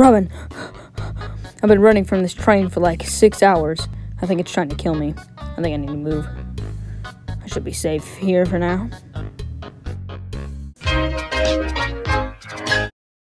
Robin! I've been running from this train for like six hours. I think it's trying to kill me. I think I need to move. I should be safe here for now.